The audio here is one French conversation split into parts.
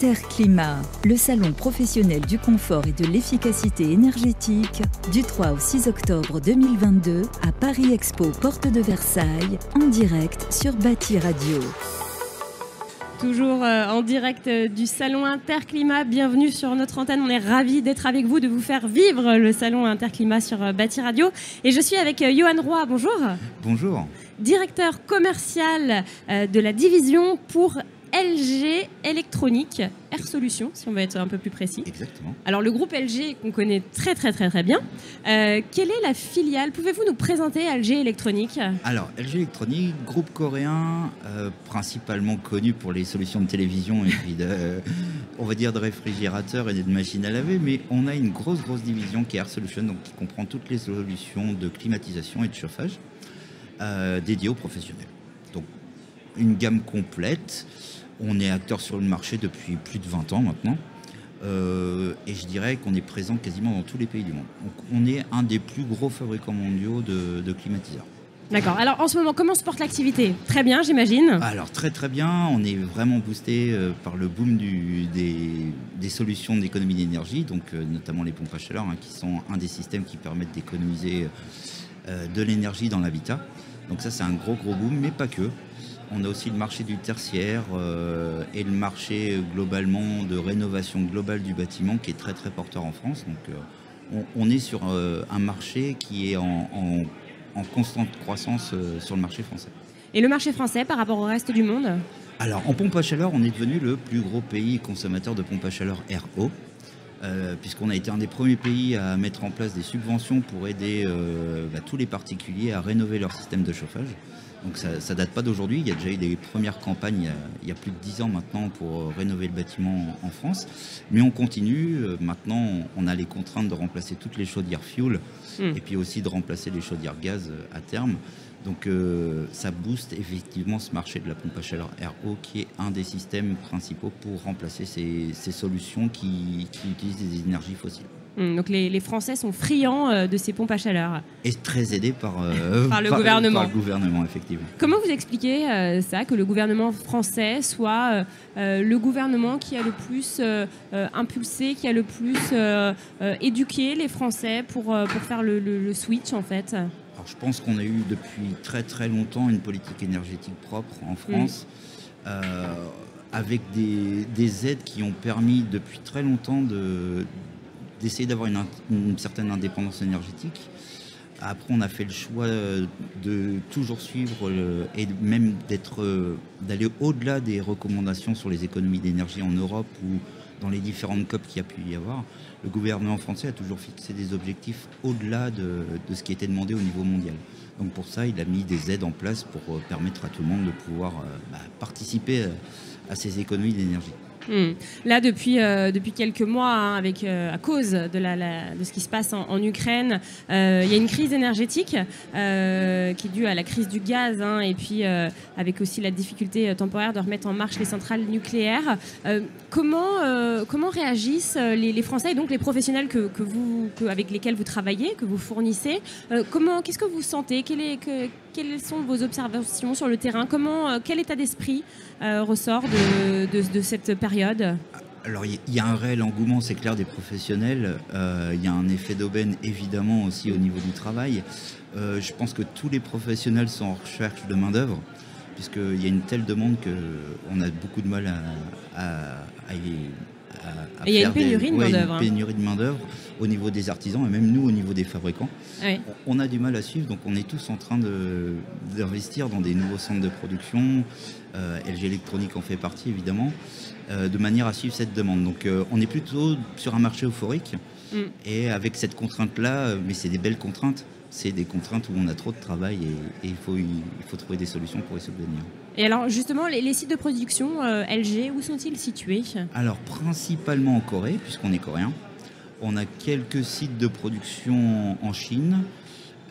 Terre Climat, le salon professionnel du confort et de l'efficacité énergétique, du 3 au 6 octobre 2022 à Paris Expo, porte de Versailles, en direct sur Bâti Radio. Toujours euh, en direct euh, du salon Interclimat. Bienvenue sur notre antenne. On est ravis d'être avec vous, de vous faire vivre le salon Interclimat sur euh, Bâti Radio. Et je suis avec Johan Roy. Bonjour. Bonjour. Directeur commercial de la division pour LG Électronique, Air Solutions, si on veut être un peu plus précis. Exactement. Alors le groupe LG qu'on connaît très très très très bien. Euh, quelle est la filiale? Pouvez-vous nous présenter LG Électronique? Alors LG Électronique, groupe coréen, euh, principalement connu pour les solutions de télévision et puis de, on va dire de réfrigérateurs et de machines à laver, mais on a une grosse grosse division qui est Air Solutions, donc qui comprend toutes les solutions de climatisation et de chauffage euh, dédiées aux professionnels. Une gamme complète. On est acteur sur le marché depuis plus de 20 ans maintenant. Euh, et je dirais qu'on est présent quasiment dans tous les pays du monde. Donc, on est un des plus gros fabricants mondiaux de, climatiseurs. D'accord. Alors en ce moment, comment se porte l'activité? Très bien, j'imagine. Alors très très bien. On est vraiment boosté euh, par le boom des, solutions d'économie d'énergie, donc euh, notamment les pompes à chaleur, hein, qui sont un des systèmes qui permettent d'économiser de l'énergie dans l'habitat. Donc ça c'est un gros gros boom, mais pas que. On a aussi le marché du tertiaire euh, et le marché globalement de rénovation globale du bâtiment qui est très très porteur en France. Donc euh, on, est sur euh, un marché qui est en, constante croissance sur le marché français. Et le marché français par rapport au reste du monde? Alors en pompe à chaleur, on est devenu le plus gros pays consommateur de pompe à chaleur RO. puisqu'on a été un des premiers pays à mettre en place des subventions pour aider bah, tous les particuliers à rénover leur système de chauffage. Donc ça ne date pas d'aujourd'hui, il y a déjà eu des premières campagnes il y a, plus de 10 ans maintenant pour euh, rénover le bâtiment en France. Mais on continue, euh, maintenant on a les contraintes de remplacer toutes les chaudières fuel hmm. et puis aussi de remplacer les chaudières gaz euh, à terme. Donc ça booste effectivement ce marché de la pompe à chaleur RO qui est un des systèmes principaux pour remplacer ces, solutions qui utilisent des énergies fossiles. Hum, donc les, Français sont friands euh, de ces pompes à chaleur. Et très aidés par, euh, par, le gouvernement. le gouvernement, effectivement. Comment vous expliquez euh, ça, que le gouvernement français soit le gouvernement qui a le plus impulsé, qui a le plus éduqué les Français pour, pour faire le, switch en fait? Alors, Je pense qu'on a eu depuis très très longtemps une politique énergétique propre en France. avec des, des, aides qui ont permis depuis très longtemps de, d'essayer d'avoir une, certaine indépendance énergétique. Après, on a fait le choix de toujours suivre et même d'être, d'aller au-delà des recommandations sur les économies d'énergie en Europe ou dans les différentes COP qu'il y a pu y avoir. Le gouvernement français a toujours fixé des objectifs au-delà de, ce qui était demandé au niveau mondial. Donc pour ça, il a mis des aides en place pour euh, permettre à tout le monde de pouvoir euh, bah, participer à ces économies d'énergie. Hmm. Là, depuis, euh, depuis quelques mois, hein, euh, à cause de, de, ce qui se passe en, Ukraine, euh, il y a une crise énergétique qui est due à la crise du gaz hein, et puis avec aussi la difficulté temporaire de remettre en marche les centrales nucléaires. comment, comment réagissent les, Français et donc les professionnels que, vous, avec lesquels vous travaillez, que vous fournissez comment, Qu'est-ce que vous sentez? Quelles sont vos observations sur le terrain? Comment, Quel état d'esprit ressort de, cette période? Alors il y a un réel engouement, c'est clair, des professionnels. Euh, il y a un effet d'aubaine évidemment aussi au niveau du travail. je pense que tous les professionnels sont en recherche de main d'œuvre, puisqu'il y a une telle demande qu'on a beaucoup de mal à, il y a une pénurie de main-d'œuvre. Une hein. pénurie de main-d'œuvre au niveau des artisans et même nous au niveau des fabricants. On a du mal à suivre, donc on est tous en train d'investir dans des nouveaux centres de production. Euh, LG Electronique en fait partie évidemment, euh, de manière à suivre cette demande. Donc euh, on est plutôt sur un marché euphorique mm. et avec cette contrainte-là, mais c'est des belles contraintes c'est des contraintes où on a trop de travail et, il, faut, il faut trouver des solutions pour y subvenir. Et alors justement, les, sites de production euh, LG, où sont-ils situés? Alors principalement en Corée, puisqu'on est coréen. On a quelques sites de production en Chine,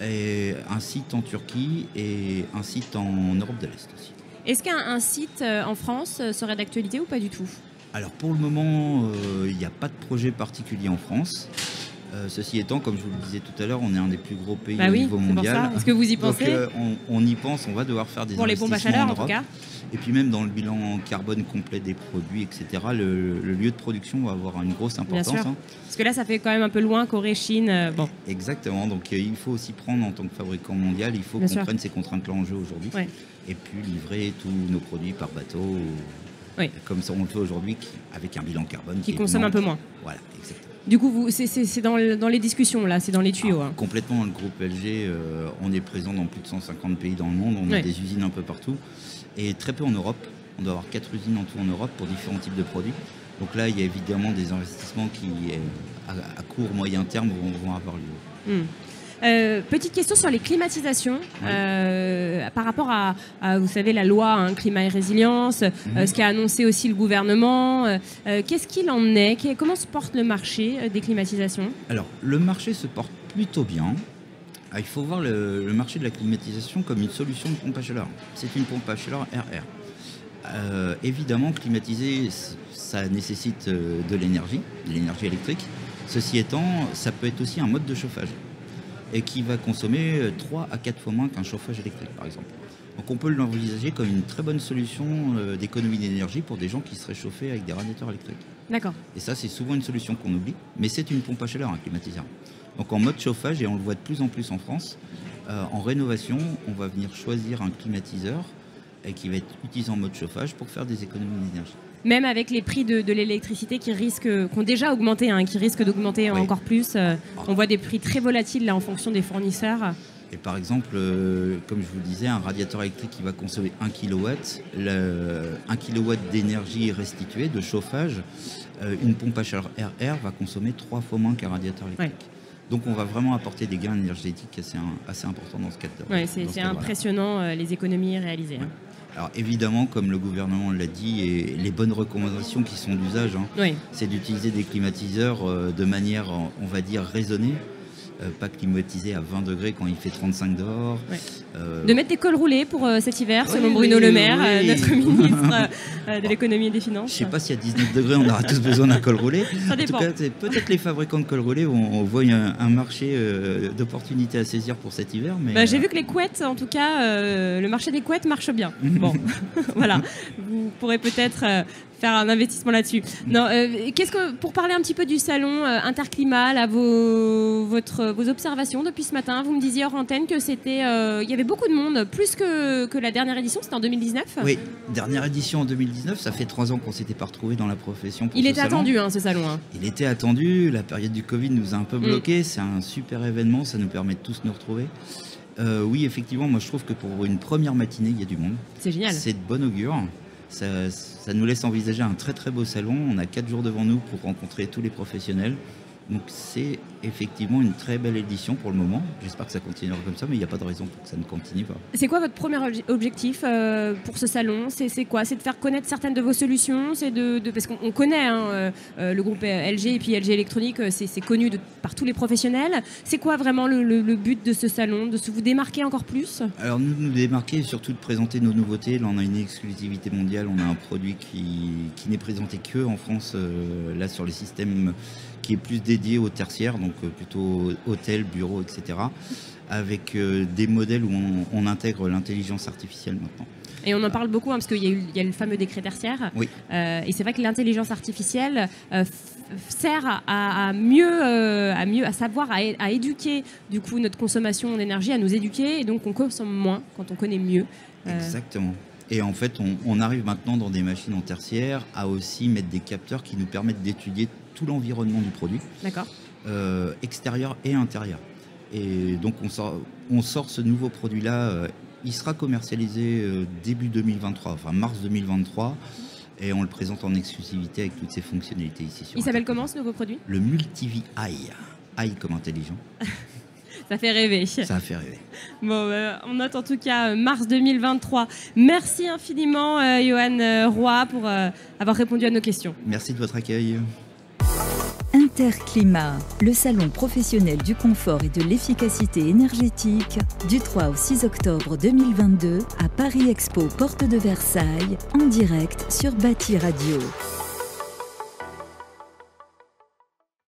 et un site en Turquie et un site en Europe de l'Est aussi. Est-ce qu'un site euh, en France euh, serait d'actualité ou pas du tout? Alors pour le moment, il n'y a pas de projet particulier en France. Euh, ceci étant, comme je vous le disais tout à l'heure, on est un des plus gros pays Bah au oui, niveau mondial. Est-ce que vous y Donc, pensez? euh, on, on y pense, on va devoir faire des Pour les pompes à chaleur, en en tout cas. Et puis même dans le bilan carbone complet des produits, etc., le, le lieu de production va avoir une grosse Bien importance. sûr. hein. Parce que là, ça fait quand même un peu loin, Corée, Chine. euh, bon, Exactement, donc il faut aussi prendre en tant que fabricant mondial, il faut qu'on prenne ces contraintes-là en jeu aujourd'hui. Ouais. Et puis livrer tous nos produits par bateau, Oui. comme ça on le fait aujourd'hui, qui- avec un bilan carbone qui est consomment un peu moins. Voilà, exactement. Du coup, vous, c'est- c'est c'est dans, le- dans les discussions, là, c'est dans les tuyaux. Hein. Complètement, le groupe LG, euh, on est présent dans plus de 150 pays dans le monde, on Ouais. a des usines un peu partout, et très peu en Europe. On doit avoir quatre usines en tout en Europe pour différents types de produits. Donc là, il y a évidemment des investissements qui, euh, à, à court, moyen terme, vont, vont avoir lieu. Hmm. Euh, petite question sur les climatisations euh, par rapport à, à, vous savez, la loi hein, climat et résilience, Mhm. euh, ce qu'a annoncé aussi le gouvernement. euh, Qu'est-ce qu'il en est? Comment se porte le marché des climatisations? Alors, le marché se porte plutôt bien. Ah, il faut voir le, le marché de la climatisation comme une solution de pompe à chaleur. C'est une pompe à chaleur RR. Évidemment, climatiser, ça nécessite de l'énergie, de l'énergie électrique. Ceci étant, ça peut être aussi un mode de chauffage et qui va consommer 3 à 4 fois moins qu'un chauffage électrique, par exemple. Donc on peut l'envisager comme une très bonne solution euh, d'économie d'énergie pour des gens qui seraient chauffés avec des radiateurs électriques. D'accord. Et ça, c'est souvent une solution qu'on oublie, mais c'est une pompe à chaleur, un climatiseur. Donc en mode chauffage, et on le voit de plus en plus en France, euh, en rénovation, on va venir choisir un climatiseur et qui va être utilisé en mode chauffage pour faire des économies d'énergie. Même avec les prix de, de l'électricité qui risquent, qui ont déjà augmenté, hein, qui risquent d'augmenter Oui. encore plus, euh, on voit des prix très volatiles là en fonction des fournisseurs. Et par exemple, euh, comme je vous le disais, un radiateur électrique qui va consommer 1 kW, le, 1 kW d'énergie restituée, de chauffage, euh, une pompe à chaleur RR va consommer 3 fois moins qu'un radiateur électrique. Donc on va vraiment apporter des gains énergétiques assez, assez importants dans ce cadre. Ouais, c'est ce impressionnant euh, les économies réalisées. hein. Alors évidemment, comme le gouvernement l'a dit, et les bonnes recommandations qui sont d'usage, hein, Oui. c'est d'utiliser des climatiseurs euh, de manière, on va dire, raisonnée. Euh, pas climatisé à 20 degrés quand il fait 35 dehors. Ouais. Euh, De mettre des cols roulés pour euh, cet hiver, selon Bruno oui, Le Maire, oui. notre ministre de l'économie et des finances. Je sais pas si à 19 degrés on aura tous besoin d'un col roulé. Ça En tout dépend. peut-être les fabricants de col roulé on, on voit un, un marché d'opportunités à saisir pour cet hiver. Mais Bah, J'ai vu que les couettes, en tout cas, le marché des couettes marche bien. Bon, voilà. Vous pourrez peut-être faire un investissement là-dessus. Non, euh, qu'est-ce que pour parler un petit peu du salon euh, Interclimat, là, vos, votre, vos observations depuis ce matin, vous me disiez hors antenne que c'était, euh, il y avait beaucoup de monde, plus que, que la dernière édition, c'était en 2019. Oui, dernière édition en 2019, ça fait trois ans qu'on s'était pas retrouvés dans la profession. Pour Il ce était salon. attendu, hein, ce salon. hein. Il était attendu, la période du Covid nous a un peu Mm. bloqués, c'est un super événement, ça nous permet de tous nous retrouver. Euh, oui, effectivement, moi je trouve que pour une première matinée, il y a du monde. C'est génial. C'est de bon augure. Ça, nous laisse envisager un très très beau salon. On a quatre jours devant nous pour rencontrer tous les professionnels. Donc c'est effectivement une très belle édition pour le moment. J'espère que ça continuera comme ça, mais il n'y a pas de raison pour que ça ne continue pas. C'est quoi votre premier obje- objectif euh, pour ce salon? C'est quoi? C'est de faire connaître certaines de vos solutions? C'est de, de- parce qu'on on connaît hein, euh, euh, le groupe LG et puis LG Électronique, c'est c'est connu de- par tous les professionnels. C'est quoi vraiment le, le- le but de ce salon? De se vous démarquer encore plus? Alors nous nous démarquer et surtout de présenter nos nouveautés. Là on a une exclusivité mondiale, on a un produit qui, qui n'est présenté que en France, euh, là sur les systèmes qui est plus dédié au tertiaire, donc euh, plutôt hôtel, bureau, etc. Avec euh, des modèles où on, on intègre l'intelligence artificielle maintenant. Et on en parle beaucoup hein, parce qu'il y, a y le fameux décret tertiaire. Oui. Euh, et c'est vrai que l'intelligence artificielle euh, sert à, à mieux, euh, à mieux, à savoir, à, à éduquer du coup notre consommation d'énergie, à nous éduquer, et donc on consomme moins quand on connaît mieux. Exactement. Et en fait, on, on arrive maintenant dans des machines en tertiaire à aussi mettre des capteurs qui nous permettent d'étudier tout l'environnement du produit, euh, extérieur et intérieur. Et donc on sort, on sort ce nouveau produit-là, euh, il sera commercialisé euh, début 2023, enfin mars 2023, et on le présente en exclusivité avec toutes ses fonctionnalités ici. Sur Il s'appelle comment ce nouveau produit? Le Multivi Eye. Eye comme intelligent, Ça fait rêver. ça fait rêver. Bon, euh, on note en tout cas euh, mars 2023. Merci infiniment, euh, Johan euh, Roy, pour euh, avoir répondu à nos questions. Merci de votre accueil. Interclimat, le salon professionnel du confort et de l'efficacité énergétique, du 3 au 6 octobre 2022 à Paris Expo, porte de Versailles, en direct sur Bâti Radio.